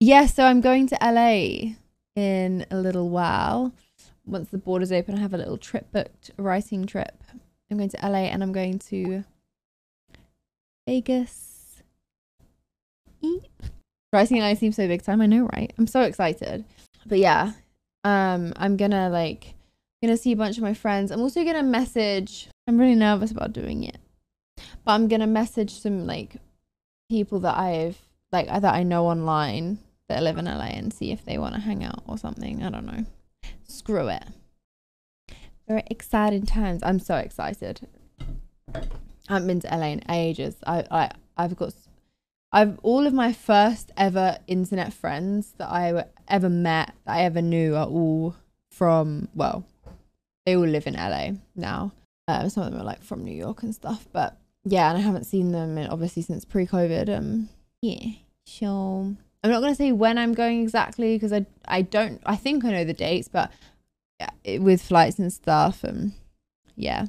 yeah, so I'm going to LA in a little while. Once the borders open, I have a little trip booked, a writing trip. I'm going to LA and I'm going to Vegas. Eep. Writing LA seems so big time. I know, right? I'm so excited. But yeah, um, I'm gonna like gonna see a bunch of my friends. I'm also gonna message. I'm really nervous about doing it, but I'm gonna message some like people that I've like that I know online live in LA and see if they want to hang out or something. I don't know. Screw it. Very exciting times. I'm so excited. I haven't been to LA in ages. I I I've got I've all of my first ever internet friends that I ever met, that I ever knew, are all from well, they all live in LA now. Um, some of them are like from New York and stuff, but yeah, and I haven't seen them obviously since pre-COVID. Um, yeah, so I'm not gonna say when I'm going exactly because I I don't I think I know the dates, but yeah, it, with flights and stuff, and yeah,